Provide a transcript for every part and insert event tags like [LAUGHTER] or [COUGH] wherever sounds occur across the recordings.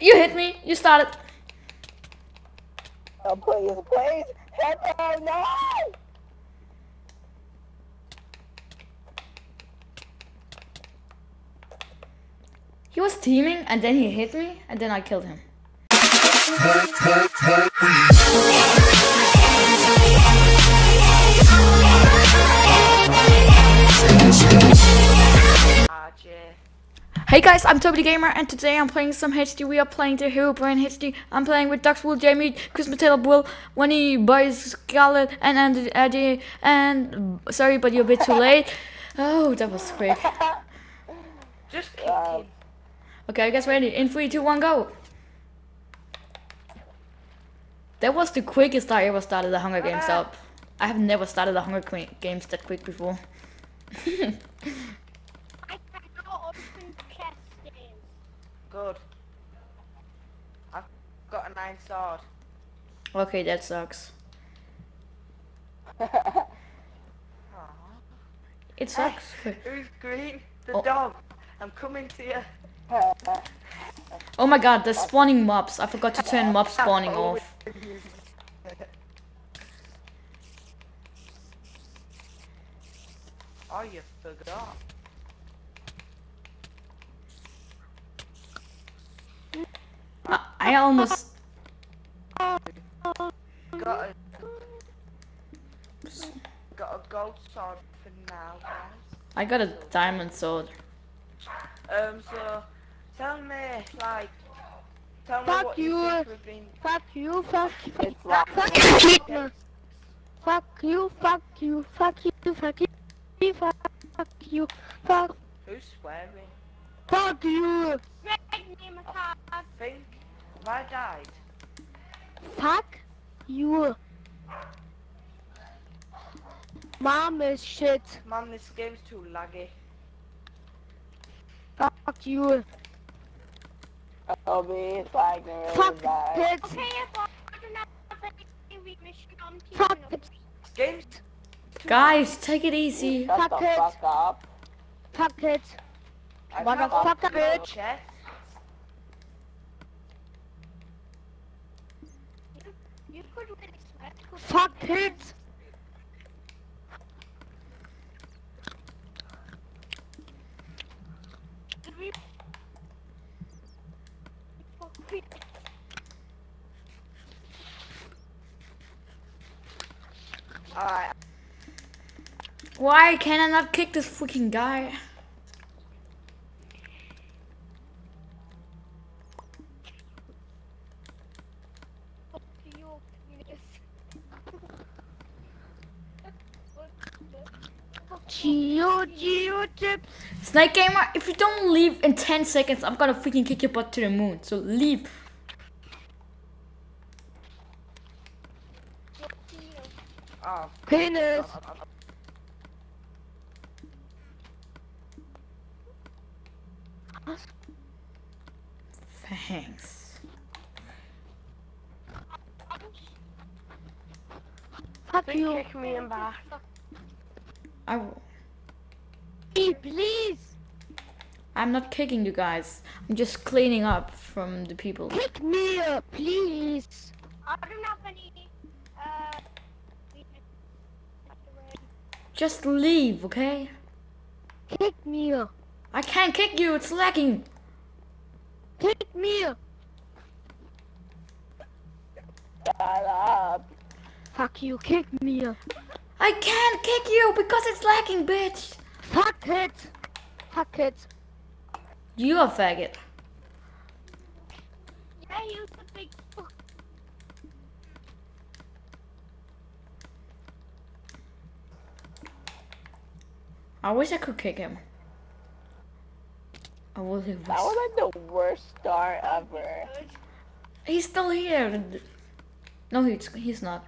You hit me. You started. Oh, please, please. Help no! He was teaming and then he hit me and then I killed him. Hey guys, I'm Tobi the Gamer, and today I'm playing some HD. We are playing the Herobrine HD. I'm playing with Duxwool, Jamie, Chris Mattel, Will, Winnie, Boys, Scarlet, and Andy, Eddie, and sorry, but you're a bit too [LAUGHS] late. Oh, that was quick. Just kick him. Okay, guys, ready? In three, two, one, go. That was the quickest I ever started the Hunger Games up. I have never started the Hunger Qu- Games that quick before. [LAUGHS] I cannot open chest games. Good. I've got a nine sword. okay, that sucks. [LAUGHS] It sucks. Who's green? The Oh. dog. I'm coming to you. Oh my god, the spawning mobs. I forgot to turn mob spawning off. Oh, you forgot. I, I almost. Got a got a gold sword for now, guys. I got a diamond sword. Um, so tell me, like, tell me Fuck what you. you think we've been. Fuck you, fuck you. It's like, Fuck you, Hitler. Fuck you, fuck you, fuck you, fuck you, fuck you, fuck, Who's swearing? fuck you. I think. Have I died? Fuck you. Mom is shit. Mom, this game's too laggy. Fuck you. I'll be like, Fuck bad. it. Okay, if I don't have any mission, I'm Fuck teaming it. Game's Guys, take it easy. Fuck the it. fuck up. Fuck it. I Motherfucker, can't bitch. chest. You could win. Fuck it. Alright, Why can I not kick this freaking guy? Geo. Snake Gamer, if you don't leave in 10 seconds, I'm gonna freaking kick your butt to the moon. So leave. oh. Penis. Thanks. Fuck you. kick me in back. I will. Please. I'm not kicking you guys. I'm just cleaning up from the people. Pick me up, please. I don't have any, uh. Just leave, okay? Kick me up. I can't kick you, it's lagging. Kick me up. Shut up. Fuck you. Kick me up. I can't kick you because it's lagging, bitch. Fuck it. Fuck it. You a faggot. Yeah, you the big fuck. I wish I could kick him. I wish. That was like the worst start ever. He's still here. No, he's he's not.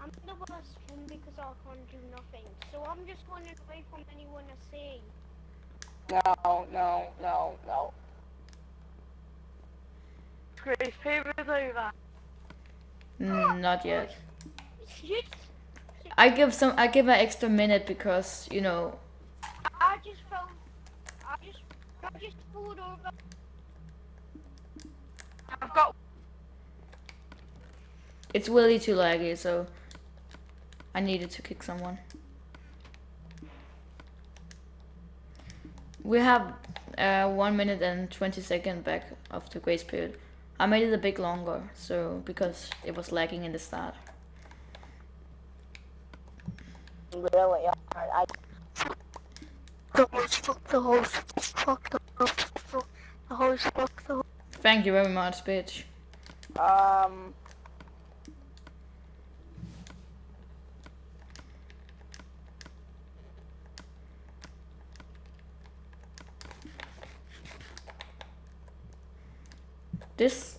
I'm the worst one because I can't do nothing. So I'm just running away from anyone I see. No, no, no, no. Grace, paper's over. Mm, not yet. Shit. I give some. I give an extra minute because you know. I just fell. I just. I just pulled over. I've got It's really too laggy, so I needed to kick someone. We have uh, one minute and 20 second back of the grace period. I made it a bit longer, so because it was lagging in the start. Really hard. I The host, fuck the host, fuck the host, fuck the host, fuck the host. Thank you very much, bitch. um. This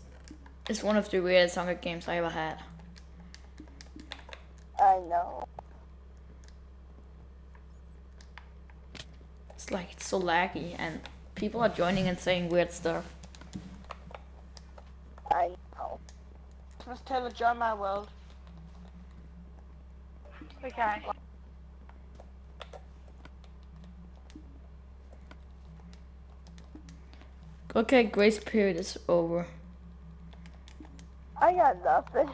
is one of the weirdest Hunger Games I ever had. I know. It's like it's so laggy and people are joining and saying weird stuff. I know. Miss Taylor, join my world. Okay. Okay, grace period is over. I got nothing.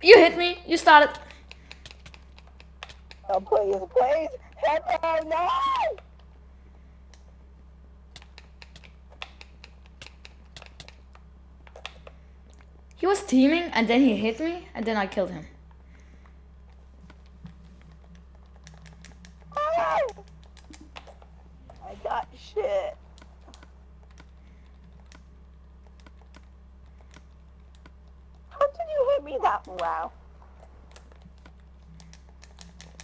You hit me. You started. Oh, please, please. Help me, no! He was teaming and then he hit me and then I killed him. I got shit. How did you hit me that wow?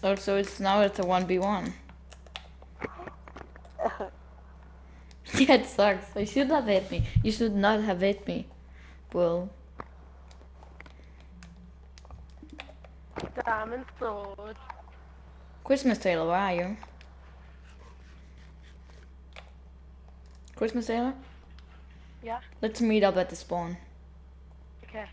Oh, so it's now it's a 1v1. [LAUGHS] yeah, it sucks. You should have hit me. You should not have hit me. Well, Diamond sword. Christmas Taylor, where are you? Christmas Taylor? Yeah. Let's meet up at the spawn. Okay.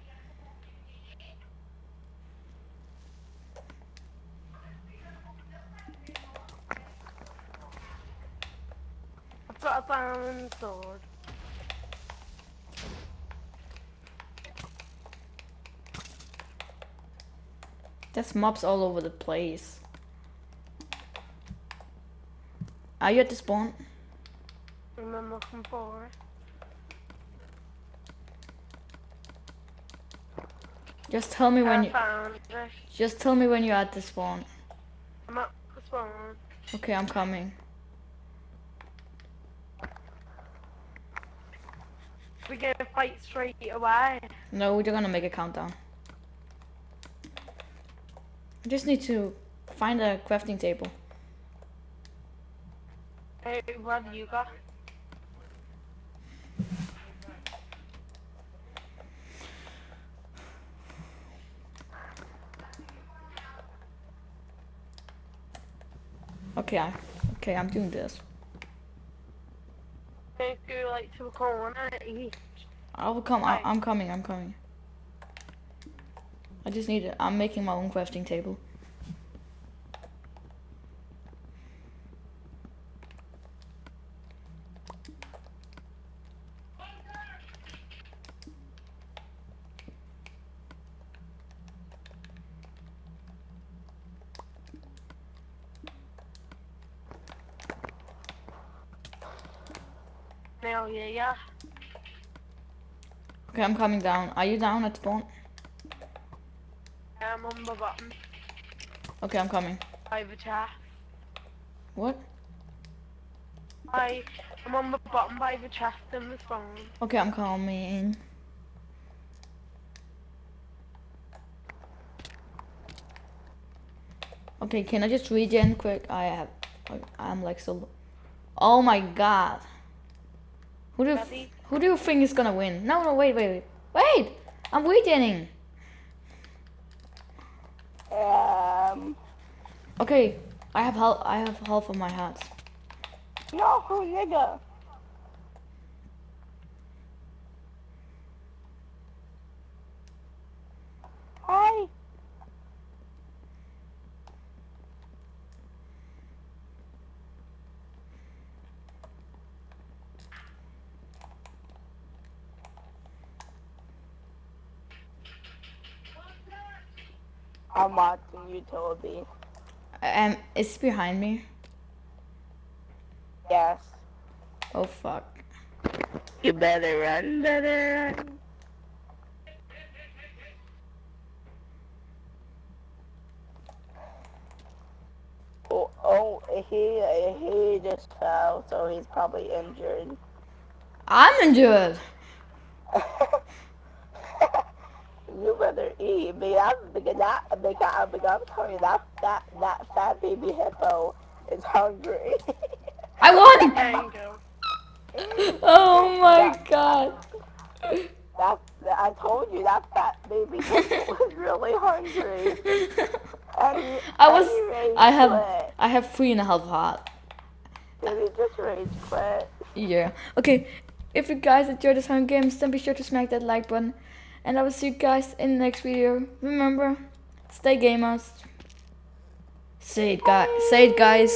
I've got a diamond sword. There's mobs all over the place. Are you at the spawn? Looking for it. Just tell me when I you just tell me when you're at the spawn. I'm at the spawn. Okay, I'm coming. We're gonna fight straight away. No, we're gonna make a countdown. I just need to find a crafting table. Hey, what do you got? Okay, I, okay, I'm doing this. Hey, go like to a corner. each. I will come. I, I'm coming. I'm coming. I just need it. I'm making my own crafting table. Now, yeah, yeah. Okay, I'm coming down. Are you down at spawn? I'm on the bottom Okay, I'm coming. the chat. What? I, I'm on the bottom by the chest in the spawn. Okay, I'm coming. Okay, can I just regen quick? I have. I'm like so. Oh my god. Who do you, who do you think is gonna win? No, no, wait, wait, wait. Wait! I'm regening. Um. Okay, I have half. I have half of my hearts. No, nigga. Hi. I'm watching you, Tobi. Um, it's behind me. Yes. Oh fuck. You better run, better run. Oh, oh, he he just fell, so he's probably injured. I'm injured. [LAUGHS] you better eat, because because that because, because I'm telling you that that that fat baby hippo is hungry. I won. Tango. [LAUGHS] Oh my god. that, that I told you that fat baby hippo [LAUGHS] was really hungry. And I was. I have. quit. I have three and a half heart. He just rage quit. Yeah. Okay. If you guys enjoyed this Hunger Games, then be sure to smack that like button. And I will see you guys in the next video. Remember, stay gamers. Say it, guys. Say it, guys.